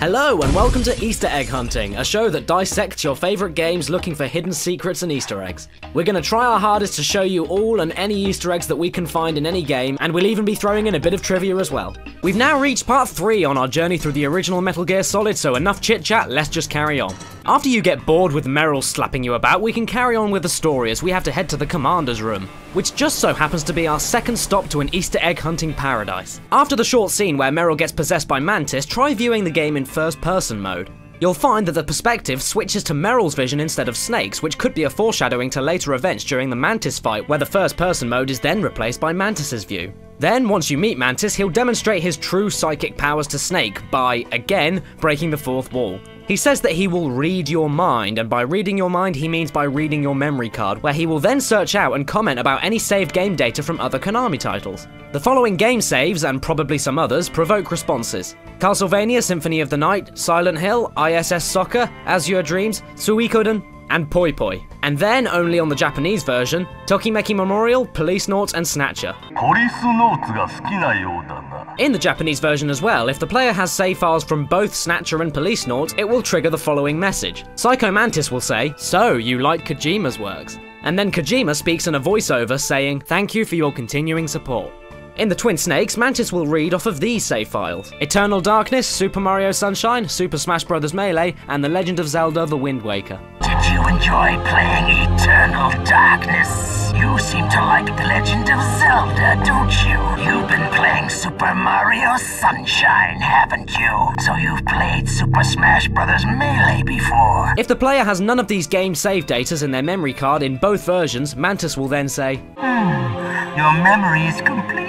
Hello and welcome to Easter Egg Hunting, a show that dissects your favourite games looking for hidden secrets and Easter eggs. We're going to try our hardest to show you all and any Easter eggs that we can find in any game, and we'll even be throwing in a bit of trivia as well. We've now reached part 3 on our journey through the original Metal Gear Solid, so enough chit chat, let's just carry on. After you get bored with Meryl slapping you about, we can carry on with the story as we have to head to the commander's room, which just so happens to be our second stop to an Easter egg hunting paradise. After the short scene where Meryl gets possessed by Mantis, try viewing the game in first person mode. You'll find that the perspective switches to Meryl's vision instead of Snake's, which could be a foreshadowing to later events during the Mantis fight, where the first person mode is then replaced by Mantis's view. Then, once you meet Mantis, he'll demonstrate his true psychic powers to Snake by, again, breaking the fourth wall. He says that he will read your mind, and by reading your mind, he means by reading your memory card, where he will then search out and comment about any saved game data from other Konami titles. The following game saves, and probably some others, provoke responses Castlevania Symphony of the Night, Silent Hill, ISS Soccer, Azure Dreams, Suikoden, and Poi Poi. And then, only on the Japanese version, Tokimeki Memorial, Police Policenauts, and Snatcher in the Japanese version as well, if the player has save files from both Snatcher and Policenauts, it will trigger the following message. Psycho Mantis will say, So, you like Kojima's works? And then Kojima speaks in a voiceover saying, Thank you for your continuing support. In the Twin Snakes, Mantis will read off of these save files Eternal Darkness, Super Mario Sunshine, Super Smash Bros. Melee, and The Legend of Zelda The Wind Waker. Did you enjoy playing Eternal Darkness? You seem to like The Legend of Zelda, don't you? You've been playing Super Mario Sunshine, haven't you? So you've played Super Smash Bros. Melee before. If the player has none of these game save datas in their memory card in both versions, Mantis will then say, hmm, Your memory is completely clean.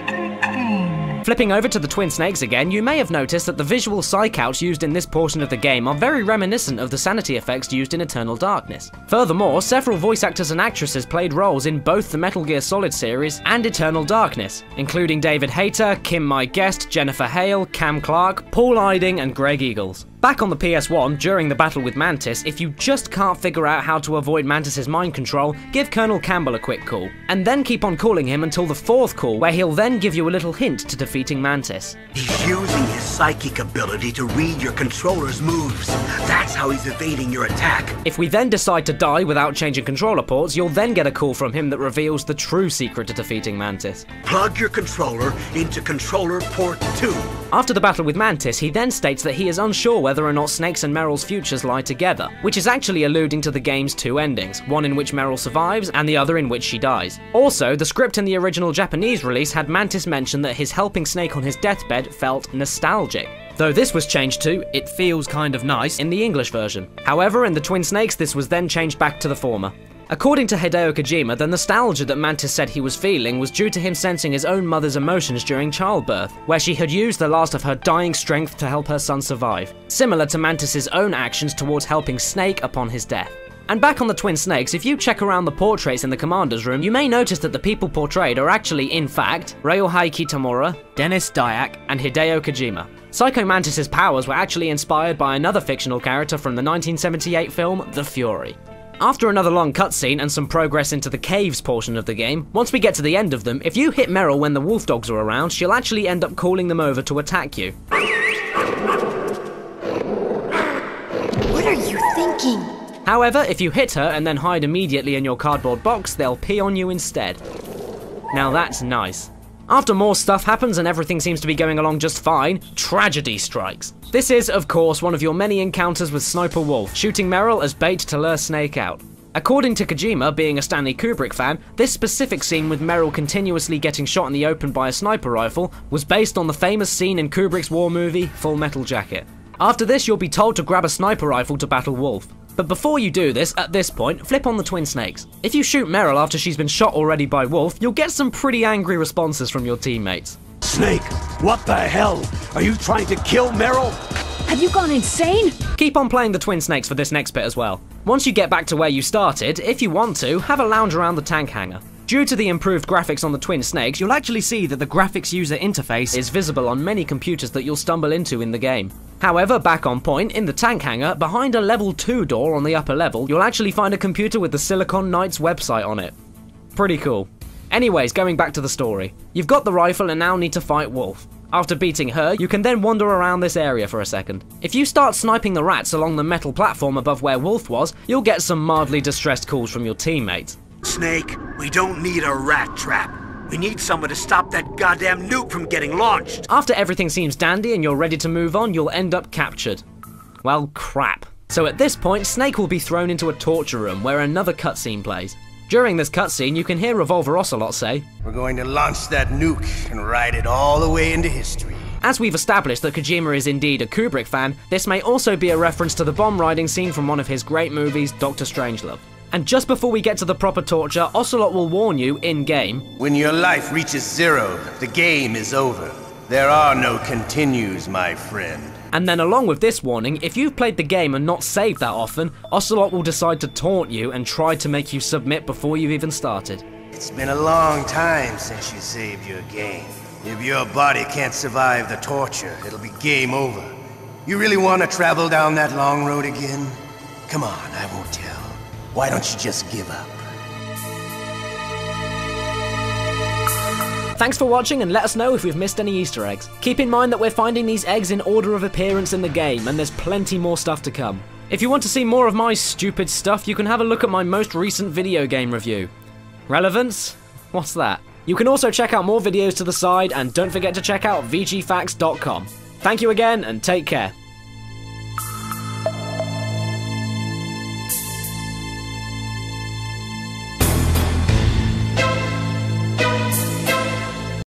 Flipping over to the Twin Snakes again, you may have noticed that the visual psych-outs used in this portion of the game are very reminiscent of the sanity effects used in Eternal Darkness. Furthermore, several voice actors and actresses played roles in both the Metal Gear Solid series and Eternal Darkness, including David Hayter, Kim Mai Guest, Jennifer Hale, Cam Clark, Paul Eiding, and Greg Eagles. Back on the PS1, during the battle with Mantis, if you just can't figure out how to avoid Mantis's mind control, give Colonel Campbell a quick call, and then keep on calling him until the fourth call, where he'll then give you a little hint to defeating Mantis. He's using his psychic ability to read your controller's moves. That's how he's evading your attack. If we then decide to die without changing controller ports, you'll then get a call from him that reveals the true secret to defeating Mantis. Plug your controller into controller port 2. After the battle with Mantis, he then states that he is unsure whether or not Snake's and Meryl's futures lie together, which is actually alluding to the game's two endings, one in which Meryl survives and the other in which she dies. Also, the script in the original Japanese release had Mantis mention that his helping Snake on his deathbed felt nostalgic. Though this was changed to, it feels kind of nice, in the English version. However, in the Twin Snakes, this was then changed back to the former. According to Hideo Kojima, the nostalgia that Mantis said he was feeling was due to him sensing his own mother's emotions during childbirth, where she had used the last of her dying strength to help her son survive, similar to Mantis's own actions towards helping Snake upon his death. And back on the Twin Snakes, if you check around the portraits in the commander's room, you may notice that the people portrayed are actually, in fact, Ryuhei Kitamura, Denis Dyack, and Hideo Kojima. Psycho Mantis's powers were actually inspired by another fictional character from the 1978 film The Fury. After another long cutscene and some progress into the caves portion of the game, once we get to the end of them, if you hit Meryl when the wolf dogs are around, she'll actually end up calling them over to attack you. What are you thinking? However, if you hit her and then hide immediately in your cardboard box, they'll pee on you instead. Now that's nice. After more stuff happens and everything seems to be going along just fine, tragedy strikes. This is, of course, one of your many encounters with Sniper Wolf, shooting Meryl as bait to lure Snake out. According to Kojima, being a Stanley Kubrick fan, this specific scene with Meryl continuously getting shot in the open by a sniper rifle was based on the famous scene in Kubrick's war movie, Full Metal Jacket. After this, you'll be told to grab a sniper rifle to battle Wolf. But before you do this, at this point, flip on the Twin Snakes. If you shoot Meryl after she's been shot already by Wolf, you'll get some pretty angry responses from your teammates. Snake, what the hell? Are you trying to kill Meryl? Have you gone insane? Keep on playing the Twin Snakes for this next bit as well. Once you get back to where you started, if you want to, have a lounge around the tank hangar. Due to the improved graphics on the Twin Snakes, you'll actually see that the graphics user interface is visible on many computers that you'll stumble into in the game. However, back on point, in the tank hangar, behind a level 2 door on the upper level, you'll actually find a computer with the Silicon Knights website on it. Pretty cool. Anyways, going back to the story. You've got the rifle and now need to fight Wolf. After beating her, you can then wander around this area for a second. If you start sniping the rats along the metal platform above where Wolf was, you'll get some mildly distressed calls from your teammates. Snake, we don't need a rat trap. We need someone to stop that goddamn nuke from getting launched. After everything seems dandy and you're ready to move on, you'll end up captured. Well, crap. So at this point, Snake will be thrown into a torture room where another cutscene plays. During this cutscene, you can hear Revolver Ocelot say, We're going to launch that nuke and ride it all the way into history. As we've established that Kojima is indeed a Kubrick fan, this may also be a reference to the bomb riding scene from one of his great movies, Doctor Strangelove. And just before we get to the proper torture, Ocelot will warn you in game When your life reaches zero, the game is over. There are no continues, my friend. And then, along with this warning, if you've played the game and not saved that often, Ocelot will decide to taunt you and try to make you submit before you've even started. It's been a long time since you saved your game. If your body can't survive the torture, it'll be game over. You really want to travel down that long road again? Come on, I won't tell. Why don't you just give up? Thanks for watching and let us know if we've missed any Easter eggs. Keep in mind that we're finding these eggs in order of appearance in the game and there's plenty more stuff to come. If you want to see more of my stupid stuff, you can have a look at my most recent video game review. Relevance? What's that? You can also check out more videos to the side and don't forget to check out VGFacts.com. Thank you again and take care.